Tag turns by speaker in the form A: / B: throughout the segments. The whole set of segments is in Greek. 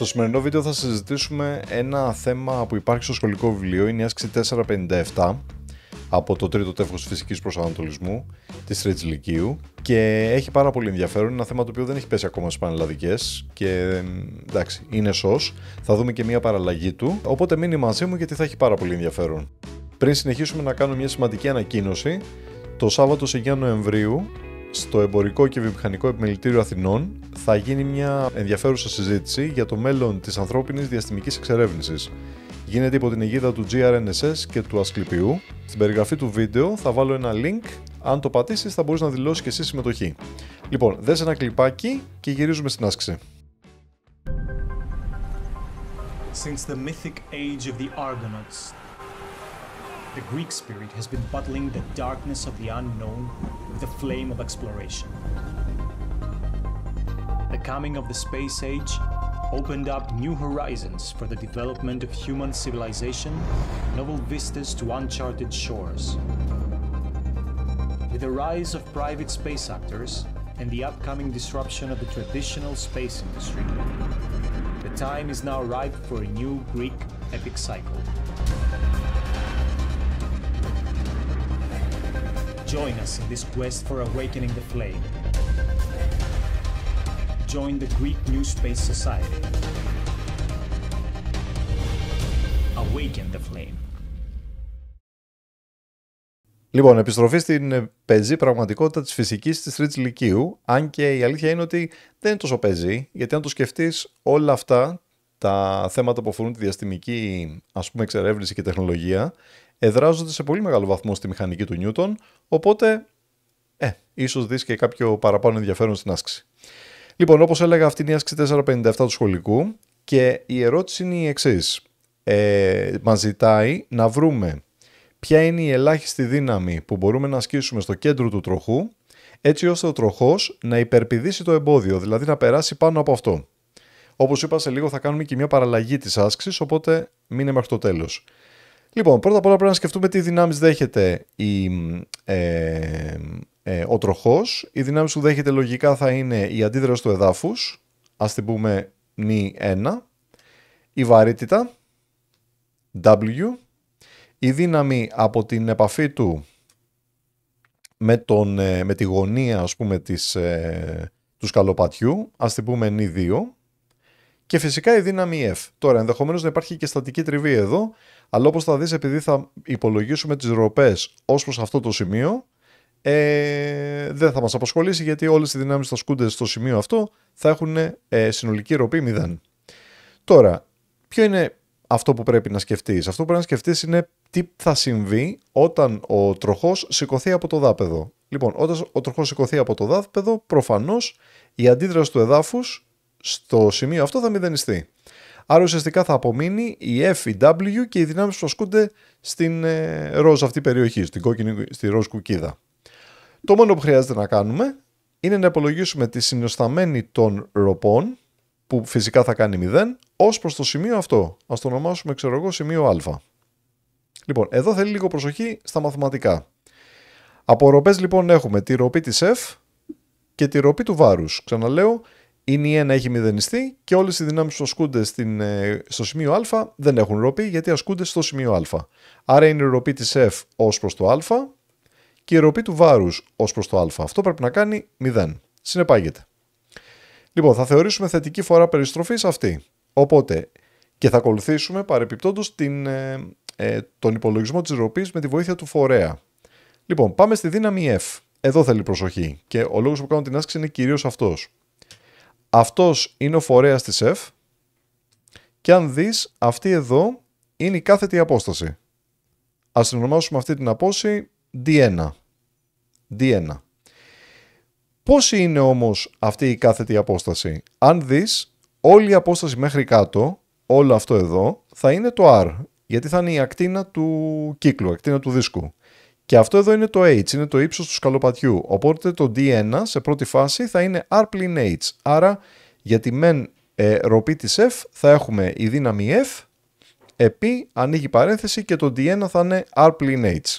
A: Στο σημερινό βίντεο θα συζητήσουμε ένα θέμα που υπάρχει στο σχολικό βιβλίο, είναι η άσκηση 457 από το τρίτο τεύχος φυσικής προσανατολισμού της τρίτης λυκείου και έχει πάρα πολύ ενδιαφέρον, είναι ένα θέμα το οποίο δεν έχει πέσει ακόμα στις πανελλαδικές και εντάξει, είναι σως, θα δούμε και μια παραλλαγή του, οπότε μείνει μαζί μου γιατί θα έχει πάρα πολύ ενδιαφέρον. Πριν συνεχίσουμε να κάνω μια σημαντική ανακοίνωση, το Σάββατο 9 Νοεμβρίου στο Εμπορικό και Βιομηχανικό Επιμελητήριο Αθηνών θα γίνει μια ενδιαφέρουσα συζήτηση για το μέλλον της ανθρώπινης διαστημικής εξερεύνησης. Γίνεται υπό την αιγίδα του GRNSS και του Ασκληπιού. Στην περιγραφή του βίντεο θα βάλω ένα link. Αν το πατήσεις θα μπορείς να δηλώσεις και εσύ συμμετοχή. Λοιπόν, δες ένα κλιπάκι και γυρίζουμε στην άσκηση.
B: Since the mythic age of the Argonauts, the Greek spirit has been battling the darkness of the unknown with the flame of exploration. The coming of the space age opened up new horizons for the development of human civilization, novel vistas to uncharted shores. With the rise of private space actors and the upcoming disruption of the traditional space industry, the time is now ripe for a new Greek epic cycle. Join us in this quest for awakening the flame. Join the Greek New Space Society. Awaken the flame.
A: Λοιπόν, επιστροφή στην ε, πεζή πραγματικότητα της φυσικής της τρίτης λυκείου, αν και η αλήθεια είναι ότι δεν είναι τόσο πεζή, γιατί αν το σκεφτείς όλα αυτά, τα θέματα που αφορούν τη διαστημική ας πούμε εξερεύνηση και τεχνολογία, εδράζονται σε πολύ μεγάλο βαθμό στη μηχανική του Νιούτον, οπότε ε, ίσως δεις και κάποιο παραπάνω ενδιαφέρον στην άσκηση. Λοιπόν, όπως έλεγα, αυτή είναι η άσκηση 457 του σχολικού και η ερώτηση είναι η εξής. Ε, μας ζητάει να βρούμε ποια είναι η ελάχιστη δύναμη που μπορούμε να ασκήσουμε στο κέντρο του τροχού έτσι ώστε ο τροχός να υπερπηδήσει το εμπόδιο, δηλαδή να περάσει πάνω από αυτό. Όπως είπα σε λίγο θα κάνουμε και μια παραλλαγή της άσκησης, οπότε μείνε μέχρι το τέλος. Λοιπόν, πρώτα απ' όλα πρέπει να σκεφτούμε τι δυνάμεις δέχεται η, ε, ε, ο τροχός. Οι δυνάμεις που δέχεται λογικά θα είναι η αντίδραση του εδάφους, ας την πούμε νη 1, η βαρύτητα, W, η δύναμη από την επαφή του με, τον, ε, με τη γωνία ας πούμε της, ε, του σκαλοπατιού, ας την πούμε νη 2, και φυσικά η δύναμη F. Τώρα ενδεχομένως να υπάρχει και στατική τριβή εδώ, αλλά όπως θα δεις επειδή θα υπολογίσουμε τις ροπές ως προς αυτό το σημείο, ε, δεν θα μας απασχολήσει γιατί όλες οι δυνάμεις που θα σκούνται στο σημείο αυτό θα έχουν ε, συνολική ροπή 0. Τώρα, ποιο είναι αυτό που πρέπει να σκεφτείς; Αυτό που πρέπει να σκεφτείς είναι τι θα συμβεί όταν ο τροχός σηκωθεί από το δάπεδο. Λοιπόν, όταν ο τροχός σηκωθεί από το δάπεδο, προφανώς η αντίδραση του εδάφους στο σημείο αυτό θα μηδενιστεί. Άρα ουσιαστικά θα απομείνει η F, η W και οι δυνάμεις που ασκούνται στην ε, ροζ αυτή περιοχή, στην κόκκινη, στη ροζ κουκίδα. Το μόνο που χρειάζεται να κάνουμε είναι να υπολογίσουμε τη συνοσταμένη των ροπών, που φυσικά θα κάνει 0, ως προς το σημείο αυτό. Ας το ονομάσουμε, ξέρω εγώ, σημείο α. Λοιπόν, εδώ θέλει λίγο προσοχή στα μαθηματικά. Από ροπές λοιπόν έχουμε τη ροπή της F και τη ροπή του βάρους. Ξαναλέω, είναι η 1 έχει μηδενιστεί και όλες οι δυνάμεις που ασκούνται στην, ε, στο σημείο α δεν έχουν ροπή γιατί ασκούνται στο σημείο α. Άρα είναι η ροπή της F ως προς το α και η ροπή του βάρους ως προς το α. Αυτό πρέπει να κάνει 0. Συνεπάγεται. Λοιπόν, θα θεωρήσουμε θετική φορά περιστροφής αυτή. Οπότε και θα ακολουθήσουμε παρεπιπτόντως την, ε, ε, τον υπολογισμό της ροπής με τη βοήθεια του φορέα. Λοιπόν, πάμε στη δύναμη F. Εδώ θέλει προσοχή και ο λόγος που κάνω την άσκηση είναι κυρίως αυτός. Αυτός είναι ο φορέας της F και αν δεις αυτή εδώ είναι η κάθετη απόσταση. Ας την ονομάσουμε αυτή την απόσταση D1. D1. Πόση είναι όμως αυτή η κάθετη απόσταση; Αν δεις όλη η απόσταση μέχρι κάτω, όλο αυτό εδώ, θα είναι το R. Γιατί θα είναι η ακτίνα του κύκλου, η ακτίνα του δίσκου. Και αυτό εδώ είναι το h, είναι το ύψος του σκαλοπατιού. Οπότε το d1 σε πρώτη φάση θα είναι r πλην h. Άρα για τη μεν ε, ροπή της f θα έχουμε η δύναμη f επί ανοίγει παρένθεση και το d1 θα είναι r πλην h.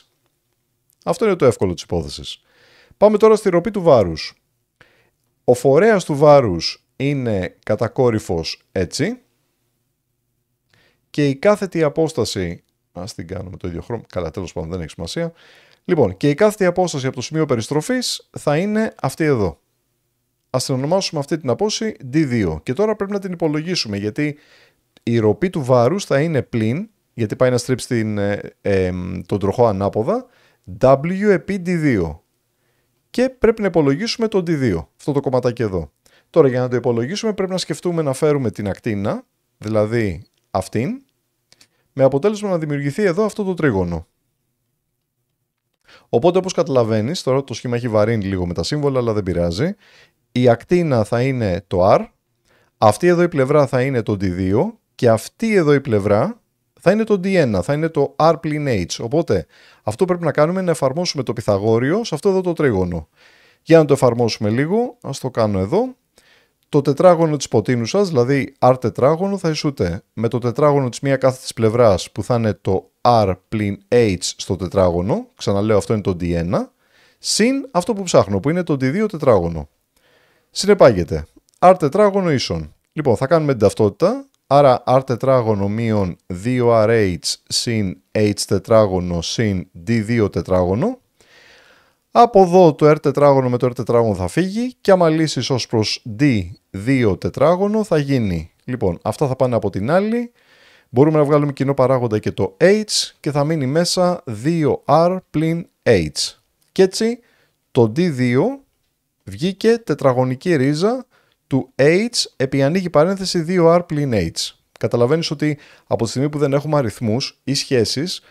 A: Αυτό είναι το εύκολο της υπόθεσης. Πάμε τώρα στη ροπή του βάρους. Ο φορέας του βάρους είναι κατακόρυφος έτσι και η κάθετη απόσταση, ας την κάνουμε το ίδιο χρώμα, καλά τέλος πάντων δεν έχει σημασία, λοιπόν και η κάθετη απόσταση από το σημείο περιστροφής θα είναι αυτή εδώ. Ας την ονομάσουμε αυτή την απόσταση D2 και τώρα πρέπει να την υπολογίσουμε γιατί η ροπή του βάρους θα είναι πλην, γιατί πάει να στρίψει την, ε, ε, τον τροχό ανάποδα, W επί D2. Και πρέπει να υπολογίσουμε το D2, αυτό το κομματάκι εδώ. Τώρα για να το υπολογίσουμε πρέπει να σκεφτούμε να φέρουμε την ακτίνα, δηλαδή αυτήν, με αποτέλεσμα να δημιουργηθεί εδώ αυτό το τρίγωνο. Οπότε όπως καταλαβαίνεις, τώρα το σχήμα έχει βαρύνει λίγο με τα σύμβολα, αλλά δεν πειράζει. Η ακτίνα θα είναι το R, αυτή εδώ η πλευρά θα είναι το D2 και αυτή εδώ η πλευρά θα είναι το D1, θα είναι το R πλην H. Οπότε αυτό πρέπει να κάνουμε να εφαρμόσουμε το Pythagorean σε αυτό εδώ το τρίγωνο. Για να το εφαρμόσουμε λίγο, ας το κάνω εδώ το τετράγωνο της υποτείνουσας, δηλαδή R τετράγωνο, θα ισούται με το τετράγωνο της μία κάθετης πλευράς που θα είναι το R πλην H στο τετράγωνο, ξαναλέω αυτό είναι το D1, συν αυτό που ψάχνω που είναι το D2 τετράγωνο. Συνεπάγεται R τετράγωνο ίσον. Λοιπόν, θα κάνουμε την ταυτότητα, άρα R τετράγωνο μείον 2RH συν H τετράγωνο συν D2 τετράγωνο, από εδώ το R τετράγωνο με το R τετράγωνο θα φύγει και άμα λύσεις ως προς D2 τετράγωνο θα γίνει. Λοιπόν, αυτά θα πάνε από την άλλη. Μπορούμε να βγάλουμε κοινό παράγοντα και το H και θα μείνει μέσα 2R πλην H. Και έτσι το D2 βγήκε τετραγωνική ρίζα του H επί ανοίγει παρένθεση 2R πλην H. Καταλαβαίνεις ότι από τη στιγμή που δεν έχουμε αριθμούς ή σχέσεις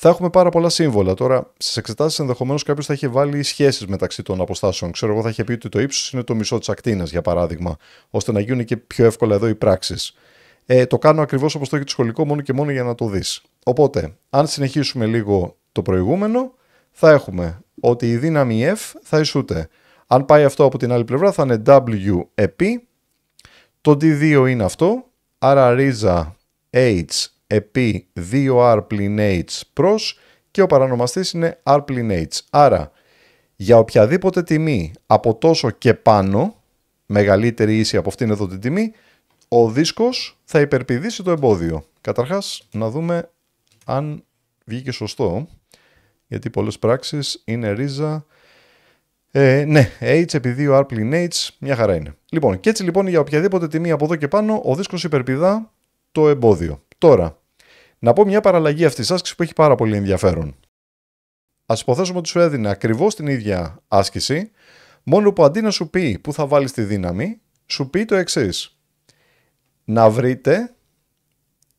A: θα έχουμε πάρα πολλά σύμβολα. Τώρα, στις εξετάσεις ενδεχομένως κάποιος θα είχε βάλει σχέσεις μεταξύ των αποστάσεων. Ξέρω εγώ, θα είχε πει ότι το ύψος είναι το μισό της ακτίνας, για παράδειγμα, ώστε να γίνουν και πιο εύκολα εδώ οι πράξεις. Ε, το κάνω ακριβώς όπως το έχει το σχολικό, μόνο και μόνο για να το δεις. Οπότε, αν συνεχίσουμε λίγο το προηγούμενο, θα έχουμε ότι η δύναμη F θα ισούται. Αν πάει αυτό από την άλλη πλευρά, θα είναι W επί. Το D2 είναι αυτό, άρα ρίζα H επί 2r πλην h προς και ο παρανομαστής είναι r πλην h. Άρα, για οποιαδήποτε τιμή από τόσο και πάνω, μεγαλύτερη ίση από αυτήν εδώ την τιμή, ο δίσκος θα υπερπηδήσει το εμπόδιο. Καταρχάς, να δούμε αν βγήκε σωστό, γιατί πολλές πράξεις είναι ρίζα... Ε, ναι, h επί 2r πλην h, μια χαρά είναι. Λοιπόν, και έτσι λοιπόν για οποιαδήποτε τιμή από εδώ και πάνω, ο δίσκος υπερπηδά το εμπόδιο. Τώρα, να πω μια παραλλαγή αυτής της άσκησης που έχει πάρα πολύ ενδιαφέρον. Α υποθέσουμε ότι σου έδινε ακριβώς την ίδια άσκηση, μόνο που αντί να σου πει που θα βάλεις τη δύναμη, σου πει το εξής. Να βρείτε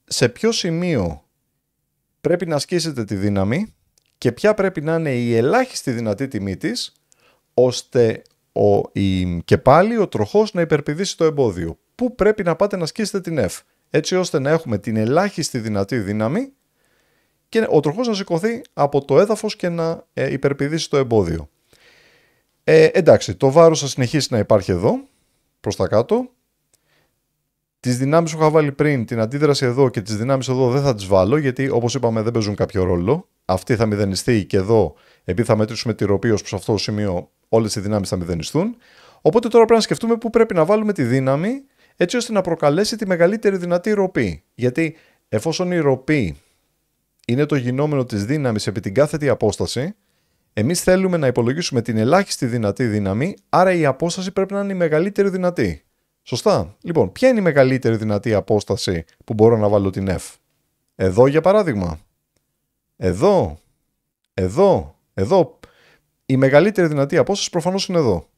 A: σε ποιο σημείο πρέπει να ασκήσετε τη δύναμη και ποια πρέπει να είναι η ελάχιστη δυνατή τιμή της, ώστε ο, η, και πάλι ο τροχός να υπερπηδήσει το εμπόδιο. Πού πρέπει να πάτε να ασκήσετε την F έτσι ώστε να έχουμε την ελάχιστη δυνατή δύναμη και ο τροχός να σηκωθεί από το έδαφος και να ε, υπερπηδήσει το εμπόδιο. Ε, εντάξει, το βάρος θα συνεχίσει να υπάρχει εδώ, προς τα κάτω. Τις δυνάμεις που είχα βάλει πριν, την αντίδραση εδώ και τις δυνάμεις εδώ δεν θα τις βάλω, γιατί όπως είπαμε δεν παίζουν κάποιο ρόλο. Αυτή θα μηδενιστεί και εδώ, επειδή θα μετρήσουμε τη ροπή ως προς αυτό το σημείο, όλες οι δυνάμεις θα μηδενιστούν. Οπότε τώρα πρέπει να σκεφτούμε πού πρέπει να βάλουμε τη δύναμη έτσι ώστε να προκαλέσει τη μεγαλύτερη δυνατή ροπή. Γιατί εφόσον η ροπή είναι το γινόμενο της δύναμης επί την κάθετη απόσταση, εμείς θέλουμε να υπολογίσουμε την ελάχιστη δυνατή δύναμη, άρα η απόσταση πρέπει να είναι η μεγαλύτερη δυνατή. Σωστά. Λοιπόν, ποια είναι η μεγαλύτερη δυνατή απόσταση που μπορώ να βάλω την F; Εδώ για παράδειγμα. Εδώ. Εδώ. Εδώ. Η μεγαλύτερη δυνατή απόσταση προφανώς είναι εδώ.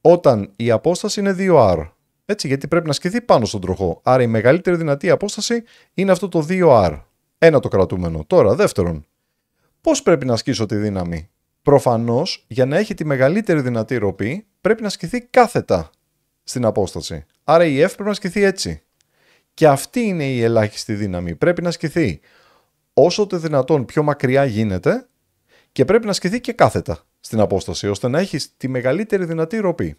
A: Όταν η απόσταση είναι 2R. Έτσι, γιατί πρέπει να σκηθεί πάνω στον τροχό. Άρα η μεγαλύτερη δυνατή απόσταση είναι αυτό το 2R. Ένα το κρατούμενο. Τώρα, δεύτερον, πώς πρέπει να ασκήσω τη δύναμη; Προφανώς, για να έχει τη μεγαλύτερη δυνατή ροπή, πρέπει να ασκηθεί κάθετα στην απόσταση. Άρα η F πρέπει να ασκηθεί έτσι. Και αυτή είναι η ελάχιστη δύναμη. Πρέπει να ασκηθεί όσο το δυνατόν πιο μακριά γίνεται και πρέπει να ασκηθεί και κάθετα στην απόσταση, ώστε να έχει τη μεγαλύτερη δυνατή ροπή.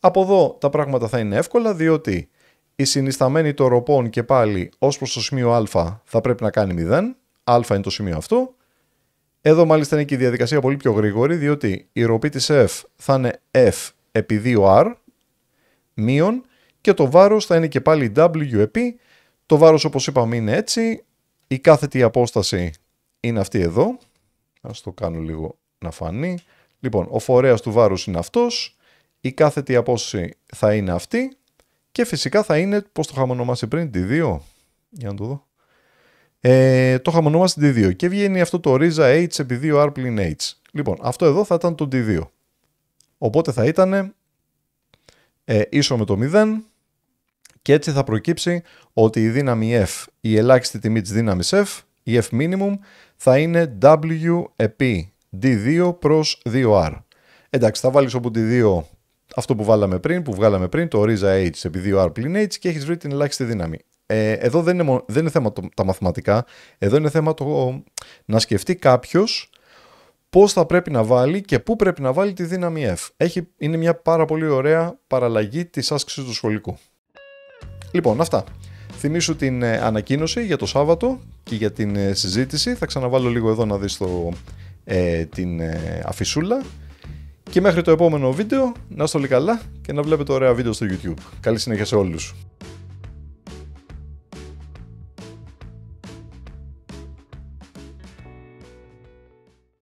A: Από εδώ τα πράγματα θα είναι εύκολα διότι η συνισταμένη των ροπών και πάλι ως προς το σημείο α θα πρέπει να κάνει 0. α είναι το σημείο αυτό. Εδώ μάλιστα είναι και η διαδικασία πολύ πιο γρήγορη διότι η ροπή της f θα είναι f επί 2r μείον και το βάρος θα είναι και πάλι w επί Το βάρος όπως είπαμε είναι έτσι. Η κάθετη απόσταση είναι αυτή εδώ. Ας το κάνω λίγο να φανεί. Λοιπόν, ο φορέας του βάρους είναι αυτός. Η κάθετη απόσταση θα είναι αυτή. Και φυσικά θα είναι, πώς το είχαμε ονομάσει πριν, τη 2. Για να το δω. Ε, το είχαμε ονομάσει τη 2. Και βγαίνει αυτό το ρίζα h επί 2r πλην h. Λοιπόν, αυτό εδώ θα ήταν το D2. Οπότε θα ήταν ε, ίσο με το 0 και έτσι θα προκύψει ότι η δύναμη F, η ελάχιστη τιμή της δύναμης F, η F minimum, θα είναι W επί D2 προς 2R. Εντάξει, θα βάλεις όπου D2 αυτό που βάλαμε πριν, που βγάλαμε πριν, το ρίζα H επί 2R πλην H και έχεις βρει την ελάχιστη δύναμη. Ε, εδώ δεν είναι, δεν είναι θέμα το, τα μαθηματικά, εδώ είναι θέμα το να σκεφτεί κάποιος πώς θα πρέπει να βάλει και πού πρέπει να βάλει τη δύναμη F. Έχει, είναι μια πάρα πολύ ωραία παραλλαγή της άσκησης του σχολικού. Λοιπόν, αυτά. Θυμήσου την ε, ανακοίνωση για το Σάββατο και για την ε, συζήτηση. Θα ξαναβάλω λίγο εδώ να δεις το, ε, την ε, αφισούλα. Και μέχρι το επόμενο βίντεο, να είστε όλοι καλά και να βλέπετε ωραία βίντεο στο YouTube. Καλή συνέχεια σε όλους.